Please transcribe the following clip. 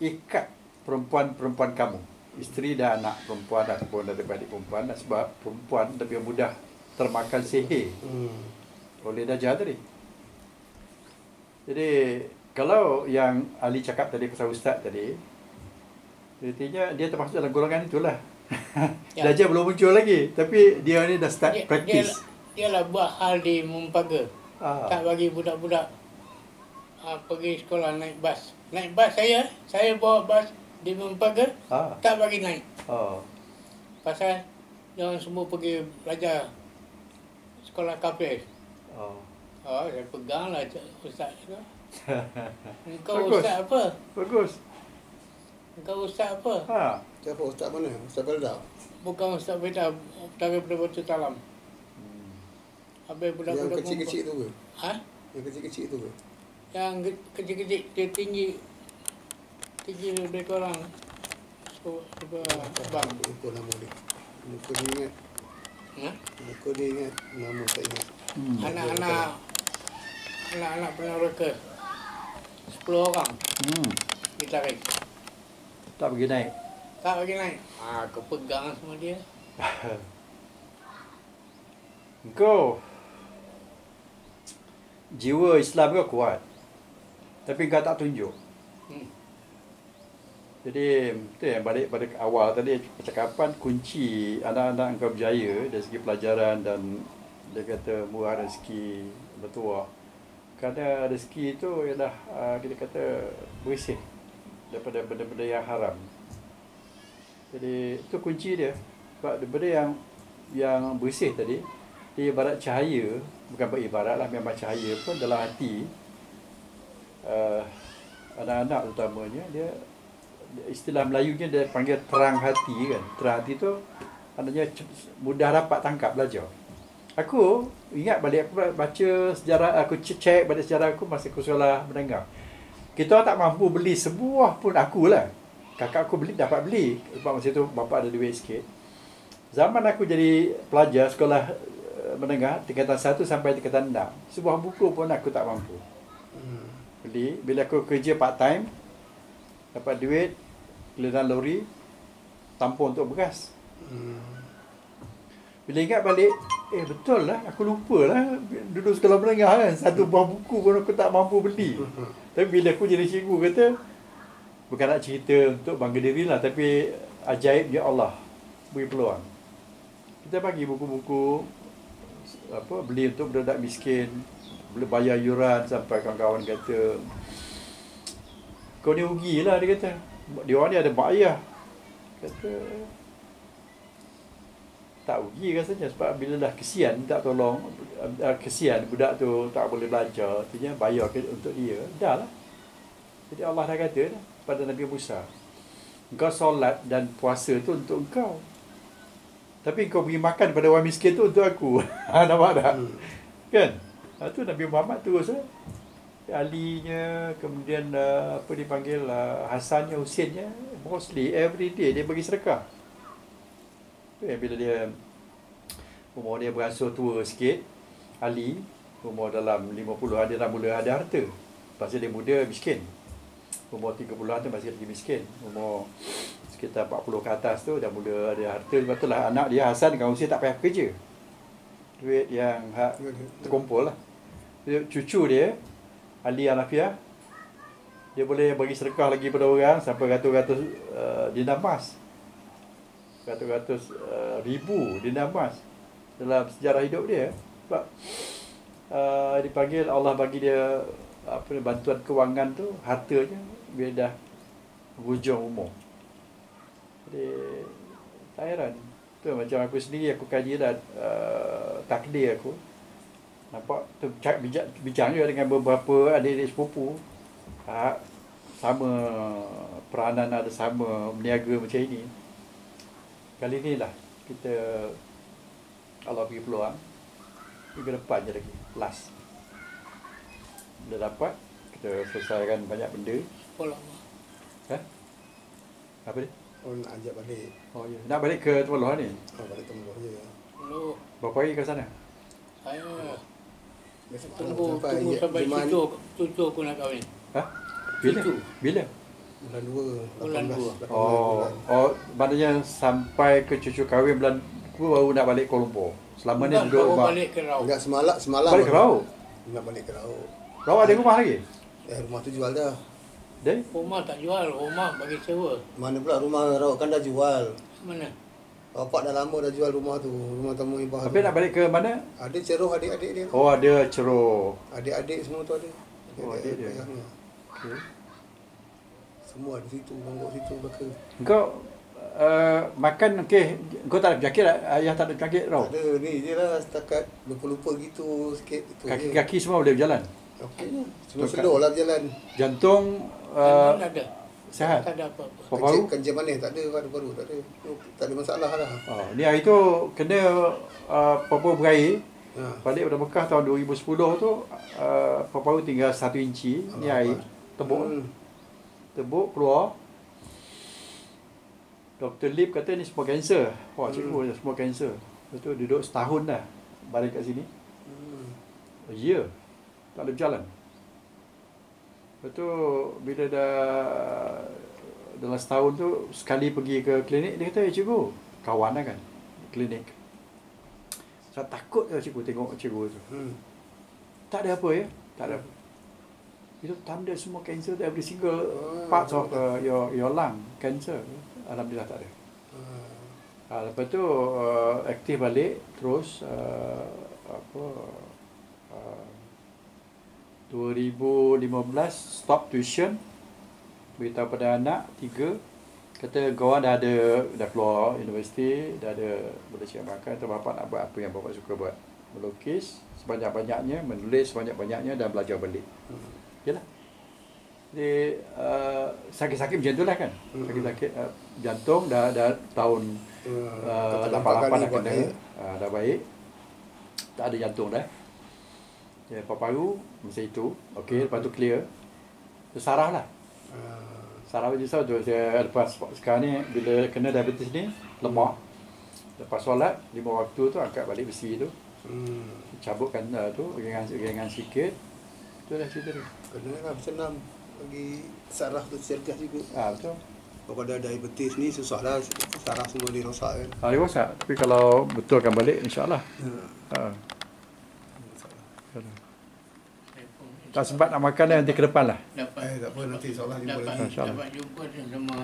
ikat perempuan-perempuan kamu. Isteri dan anak perempuan ataupun adik-adik perempuan dan sebab perempuan lebih mudah termakan sihir Hmm. oleh Dajjal tadi. Jadi kalau yang Ali cakap tadi pasal ustaz tadi, artinya dia termasuk dalam golongan itulah. Ya. Dajjal belum muncul lagi, tapi dia ni dah start Dia, dia, practice. dia lah buat hal di Mumpaga. Ah. Tak bagi budak-budak uh, pergi sekolah naik bas. Naik bas saya, saya bawa bas di Mumpaga, Ah. tak bagi naik. Oh. Pasal jangan semua pergi belajar sekolah kafir. Oh. Oh, saya pegang lah ustaz tu. Engkau Bagus. ustaz apa? Bagus. Engkau ustaz apa? Ha. Siapa ustaz mana? Ustaz Belda. Bukan ustaz beda, daripada Batu Talam. Habis Yang budak-budak kecil-kecil tu ke? Ha? Yang kecil-kecil tu ke? Yang ke- kecil-kecil dia tinggi tinggi lebih kurang so, bang. Lupa nama dia. Muka dia ingat. Ha? Muka dia ingat. Nama tak ingat. Hmm. Anak-anak anak-anak peneraka 10 orang Hmm. ditarik. Tak pergi naik. Tak bagi naik. Ah, kau pegang semua dia. Engkau jiwa Islam kau kuat. Tapi kau tak tunjuk. Hmm. Jadi itu yang balik pada awal tadi percakapan kunci anak-anak engkau berjaya dari segi pelajaran dan dia kata murah rezeki bertuah. Kerana rezeki itu ialah uh, kita kata bersih daripada benda-benda yang haram. Jadi itu kunci dia. Sebab benda yang yang bersih tadi dia ibarat cahaya, bukan beribarat lah memang cahaya pun dalam hati uh, anak-anak utamanya dia istilah Melayunya dia panggil terang hati kan. Terang hati tu maknanya mudah dapat tangkap belajar. Aku ingat balik aku baca sejarah aku ce- check balik sejarah aku masa aku sekolah menengah. Kita tak mampu beli sebuah pun aku lah. Kakak aku beli dapat beli. Sebab masa tu bapa ada duit sikit. Zaman aku jadi pelajar sekolah eh, menengah tingkatan 1 sampai tingkatan 6. Sebuah buku pun aku tak mampu Hmm. Beli bila aku kerja part time dapat duit giliran lori tampung untuk beras Hmm. bila ingat balik eh betul lah aku lupa lah. Duduk sekolah menengah kan satu buah buku pun aku tak mampu beli. Tapi bila aku jadi cikgu kata bukan nak cerita untuk bangga diri lah tapi ajaib ya Allah beri peluang. Kita bagi buku-buku apa beli untuk budak miskin boleh bayar yuran sampai kawan-kawan kata kau ni rugi lah dia kata. Dia orang ni ada mak ayah. Kata tak rugi rasanya sebab bila dah kesian tak tolong uh, kesian budak tu tak boleh belajar artinya bayar untuk dia dah lah. Jadi Allah dah kata dah pada Nabi Musa engkau solat dan puasa tu untuk engkau. Tapi engkau beri makan pada orang miskin tu untuk aku. Nampak tak? Hmm. kan ha, tu Nabi Muhammad terus eh. Alinya kemudian uh, apa dipanggil uh, Hasannya Husainnya mostly every day dia bagi sedekah. Yang bila dia umur dia beransur tua sikit Ali umur dalam 50-an dia dah mula ada harta. Pasal dia muda miskin. Umur 30-an tu masih lagi miskin. Umur sekitar 40 ke atas tu dah mula ada harta. Sebab tu lah anak dia Hasan dengan Husain tak payah kerja. Duit yang hak terkumpul lah cucu dia Ali Anafiah dia boleh bagi sedekah lagi pada orang sampai ratus-ratus uh, dinar emas. Ratus-ratus uh, ribu dinar emas dalam sejarah hidup dia. Sebab uh, dipanggil Allah bagi dia apa ni, bantuan kewangan tu hartanya bila dah hujung umur. Jadi tak heran. Tu macam aku sendiri aku kaji dah uh, takdir aku nampak tu cak bincang, bincang juga dengan beberapa adik-adik sepupu ha, sama peranan ada sama berniaga macam ini kali ni lah kita Allah bagi peluang minggu depan je lagi last bila dapat kita selesaikan banyak benda Pola. ha? apa dia? Oh nak ajak balik. Oh ya. Nak balik ke Tuan Loh ni? Oh balik tunggu je. Lu Berapa hari ke sana? saya Besok tunggu sampai tunggu sampai Jumaat cucu cucu aku nak kahwin. Ha? Bila? Cucu. Bila? Bulan 2. Bulan dua. Oh, oh maknanya sampai ke cucu kahwin bulan tu baru nak balik Kuala Lumpur. Selama ni duduk rumah. balik ke Raub. Enggak semalam semalam. Balik ke Raub. Nak balik ke Raub. Raub ada rumah lagi? Eh rumah tu jual dah. Dia? Rumah tak jual, rumah bagi sewa. Mana pula rumah Raub kan dah jual. Mana? Bapak dah lama dah jual rumah tu, rumah tamu ibah. Tapi tu. nak balik ke mana? Ada ceroh adik-adik dia. Oh, ada ceroh. Adik-adik semua tu ada. Oh, adik dia. ayahnya. Okay. Semua di situ, bongkok situ belaka. Kau uh, makan okey, kau tak ada penyakit tak? Ayah tak ada penyakit Raub. ada ni je lah setakat lupa-lupa gitu sikit. Kaki-kaki semua boleh berjalan. Okey je. Cuma slow lah berjalan. Jantung Uh, uh, mana ada? Sihat. Tak ada apa-apa. Paru-paru? Kencing, kencing manis tak ada paru-paru tak ada. Tak ada masalah lah. Oh, ni hari tu kena uh, paru berair Ha. balik pada Mekah tahun 2010 tu uh, paru tinggal 1 inci ni air tebuk Hmm. tebuk keluar Dr. Lip kata ni semua kanser wah cikgu hmm. semua kanser lepas tu duduk setahun dah balik kat sini Hmm. a year tak boleh berjalan lepas tu bila dah dalam setahun tu sekali pergi ke klinik dia kata eh cikgu kawan lah kan klinik. Saya takut lah cikgu tengok cikgu tu. Hmm. tak ada apa ya? Tak ada apa. Itu tanda semua cancer tu every single Oh, parts of uh, your your lung cancer. Alhamdulillah tak ada. Ha. ha, lepas tu uh, aktif balik terus uh, apa uh, 2015 stop tuition beritahu pada anak tiga kata kawan dah ada dah keluar universiti dah ada boleh cakap makan tu bapak nak buat apa yang bapak suka buat melukis sebanyak-banyaknya menulis sebanyak-banyaknya dan belajar balik Hmm. Yalah. Jadi uh, sakit-sakit macam tu lah kan. Hmm. Sakit-sakit uh, jantung dah dah tahun uh, Kata empat 88 kali dah. Uh, dah baik. Tak ada jantung dah. Ya, paru masa itu. Okey, lepas tu clear. Tu sarah lah. Ha. Sarah je tu saya lepas sekarang ni bila kena diabetes ni lemak. Lepas solat lima waktu tu angkat balik besi tu. Hmm. Cabutkan uh, tu gengan-gengan sikit. Tu dah cerita dia. Kena lah senam bagi saraf tu cergas juga. Ah betul. Kalau pada diabetes ni susah lah saraf semua dia rosak kan. Ah, dia rosak. Tapi kalau betulkan balik, insyaAllah. Ha. Saya pun Tak sempat nak makan nanti ke depan lah. dapat Eh tak apa nanti insyaAllah jumpa dapat lagi. InsyaAllah. dapat jumpa sama